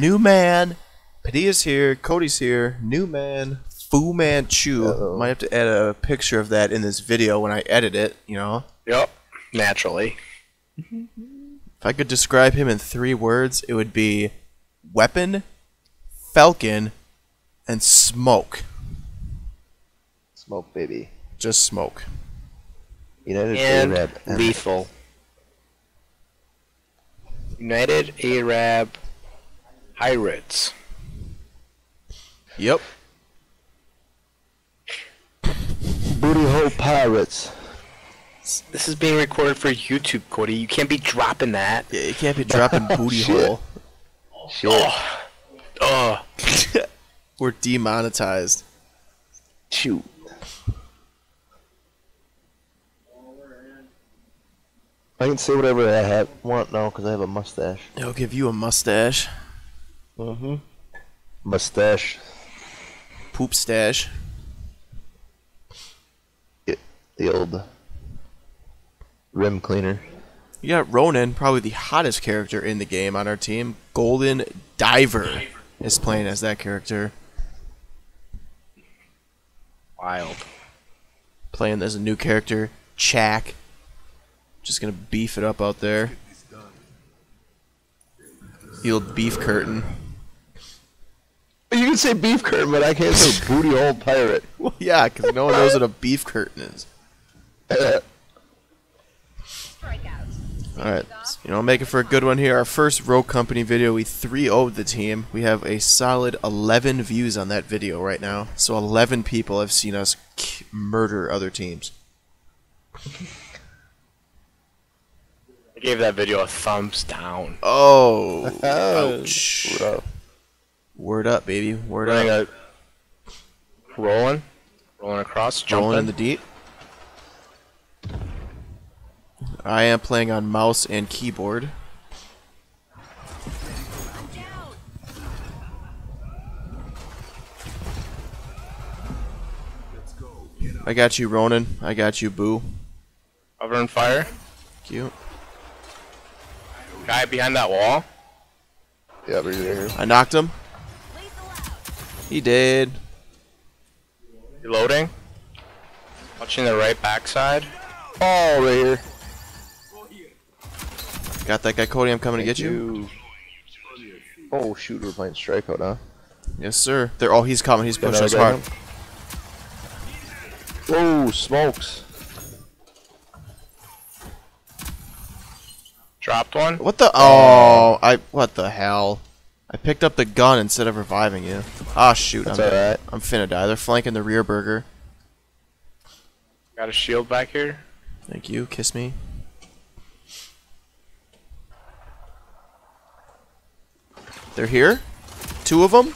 New man. Padilla's here. Cody's here. New man. Fu Manchu. Uh-oh. Might have to add a picture of that in this video when I edit it. You know, Yep. Naturally. if I could describe him in three words, it would be weapon, falcon, and smoke. Smoke baby. Just smoke. United And Arab Emirates. lethal. United Arab Pirates. Yep. Booty hole pirates. This is being recorded for YouTube, Cody. You can't be dropping that. Yeah, you can't be dropping booty Shit. hole. Shit. Oh. Oh. We're demonetized. Shoot. I can say whatever I have want now because I have a mustache. They'll give you a mustache. Mm-hmm. Mustache. Poop stash. The old rim cleaner. You got Ronin, probably the hottest character in the game on our team. Golden Diver is playing as that character. Wild. Playing as a new character, Chaac. Just gonna beef it up out there. The old beef curtain. You can say beef curtain, but I can't say booty hole pirate. Well, yeah, because no one knows what a beef curtain is. Alright, you know, make it for a good one here. Our first Rogue Company video, we 3 0'd the team. We have a solid 11 views on that video right now. So 11 people have seen us k- murder other teams. I gave that video a thumbs down. Oh, Oh, ouch. rough. Word up, baby. Word Running up. a rolling, rolling across, Rolling in the deep. I am playing on mouse and keyboard. I got you, Ronin. I got you, Boo. Cover and fire. Cute. Guy behind that wall. Yeah, right here. I knocked him. He did. Reloading. Watching the right backside. Oh, right here. Got that guy, Cody. I'm coming to get you. Oh shoot, we're playing strikeout, huh? Yes, sir. There. Oh, he's coming. He's pushing us hard. Whoa, oh, smokes. Dropped one. What the? Oh, oh I. What the hell? I picked up the gun instead of reviving you. Ah, shoot. That's I'm, alright. I'm finna die. They're flanking the rear burger. Got a shield back here. Thank you. Kiss me. They're here. Two of them.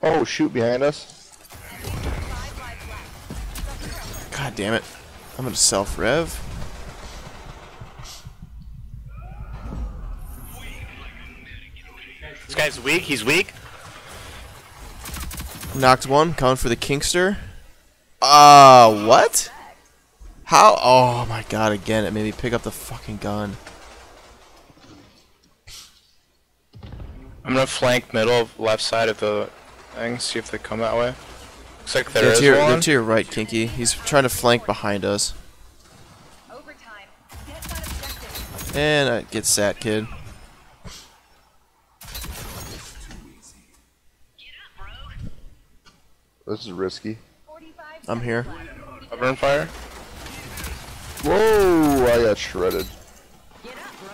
Oh shoot, behind us. God damn it. I'm gonna self This guy's weak. He's weak. Knocked one. Coming for the Kingster. Uh, what? How? Oh my god, again. It made me pick up the fucking gun. I'm gonna flank middle left side of the thing. See if they come that way. Looks like there they're, is to your, one. they're to your right, Kinky. He's trying to flank behind us. Overtime. Get that objective. And I get sat, kid. This is risky. I'm here. I burn fire. Whoa, I got shredded. Get up, bro.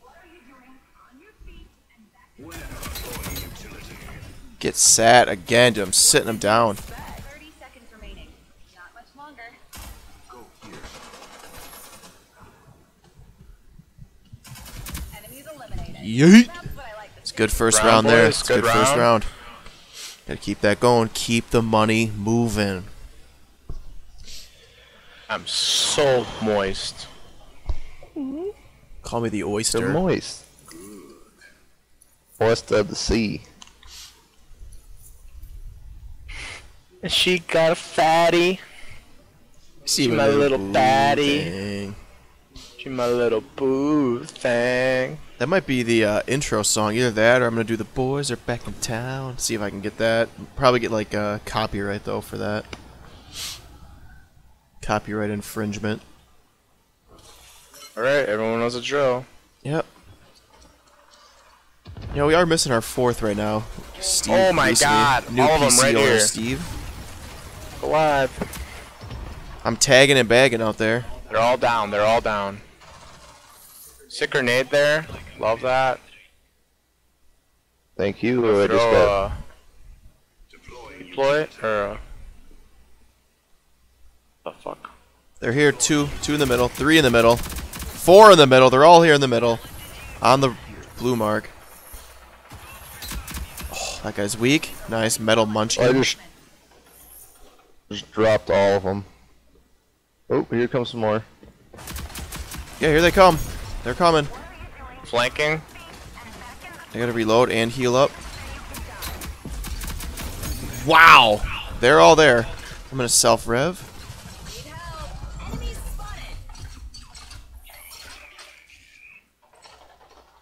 What are you doing? On your feet and back. Get sat again, dude. I'm sitting him down. 30 seconds remaining. Not much longer. Enemies eliminated. Yeet. That's what I like to It's good first Round, round, there. It's Good good, first round. Round. Gotta keep that going. Keep the money moving. I'm so moist. Call me the They're oyster. moist. Oyster of the sea. She got a fatty. See my little baddie. thing. She my little boo thing. That might be the uh, intro song. Either that or I'm gonna do the boys are back in town. See if I can get that. Probably get like uh, copyright though for that. Copyright infringement. Alright, everyone knows the drill. Yep. You know, we are missing our fourth right now. Steve Oh my God, New all of them right here. Steve. Alive. I'm tagging and bagging out there. They're all down, they're all down. Sick grenade there. Love that. Thank you. I just Throw got. a uh, deploy or a the fuck. They're here, two, two in the middle, three in the middle, four in the middle. They're all here in the middle, on the blue mark. Oh, that guy's weak. Nice metal munchkin. I just just dropped all of them. Oh, here comes some more. Yeah, here they come. They're coming. Flanking. I gotta reload and heal up. Wow! They're all there. I'm gonna self rev. Need help. Enemy spotted.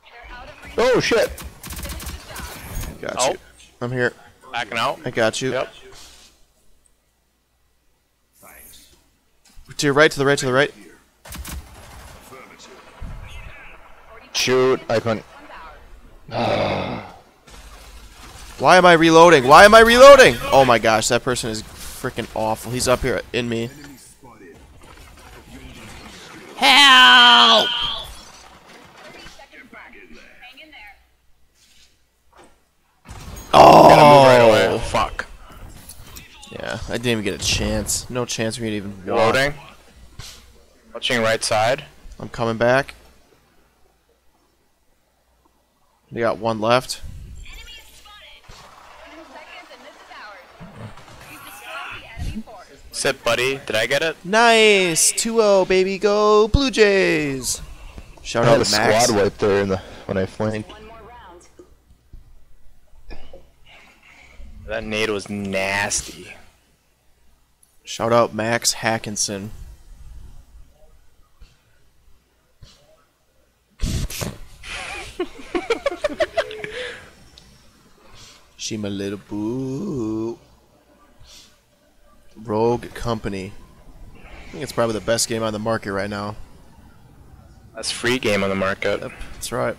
They're out of reach. Oh shit! Got Oh. you. I'm here. Backing out. I got you. Yep. To your right, to the right, to the right. Shoot! I couldn't. Why am I reloading? Why am I reloading? Oh my gosh, that person is freaking awful. He's up here in me. Help! Hang in there. Gotta move right Oh! Fuck. Yeah, I didn't even get a chance. No chance for me to even walk. Loading. Watching right side. I'm coming back. They got one left. Enemy spotted. Ten seconds and this is ours. We've destroyed the enemy force. Sit, buddy. Did I get it? Nice! 2-0, baby. Go Blue Jays! Shout I out a to Max. squad wipe there in the when I flanked. One more round. That nade was nasty. Shout out Max Hackinson. She my little boo. Rogue Company. I think it's probably the best game on the market right now. That's free game on the market. That's right.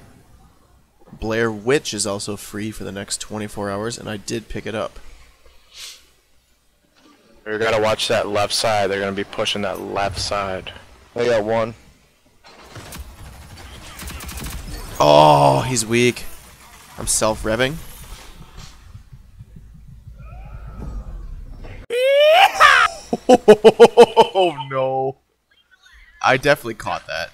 Blair Witch is also free for the next 24 hours, and I did pick it up. We gotta watch that left side. They're gonna be pushing that left side. I got one. Oh, he's weak. I'm self-revving. oh no. I definitely caught that.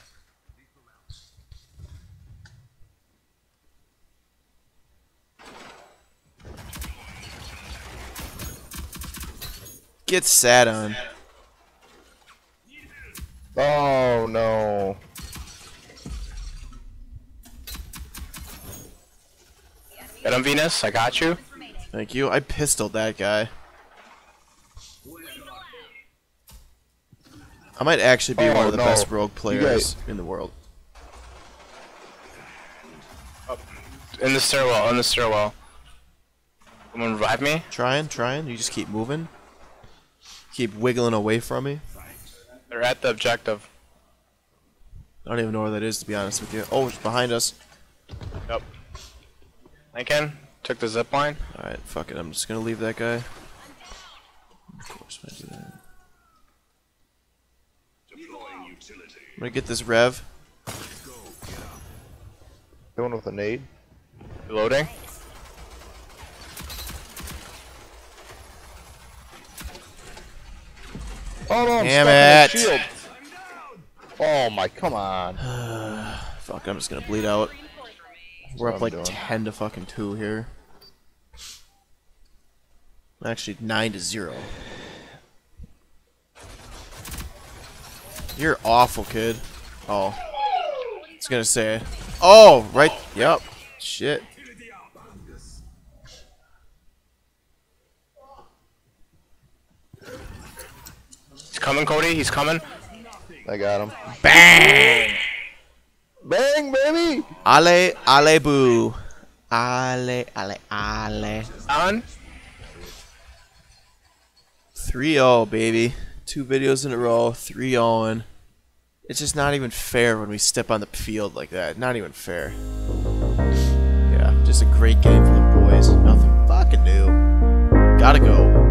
Get sat on. Oh no! Get him, Venus. I got you. Thank you. I pistoled that guy. I might actually be Oh, one of the no. best rogue players in the world. Oh, in the stairwell. In the stairwell. Someone revive me. Trying, trying. You just keep moving. Keep wiggling away from me. They're at the objective. I don't even know where that is, to be honest with you. Oh, it's behind us. Yep. Lincoln took the zip line. Alright, fuck it. I'm just gonna leave that guy. Of course, I do that. I'm gonna get this rev. Going with a nade. Reloading. Oh no! I'm Damn stuck it. Shield. Oh my! Come on! Fuck, I'm just gonna bleed out. We're up I'm like doing. 10 to fucking 2 here. Actually, 9 to 0. You're awful, kid. Oh. I was gonna say. Oh, right. Yep. Shit. He's coming, Cody. He's coming. I got him. Bang! Bang, baby! Ale, ale, boo. Ale, ale, ale. On. 3-0, baby. Two videos in a row, 3-0. It's just not even fair when we step on the field like that. Not even fair. Yeah, just a great game for the boys. Nothing fucking new. Gotta go.